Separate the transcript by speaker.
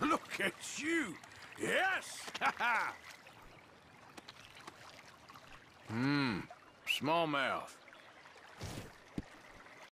Speaker 1: Look at you. Yes! Ha ha! Mmm. Smallmouth.